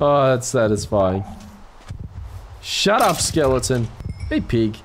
Oh, that's satisfying. Shut up, skeleton. Hey, pig.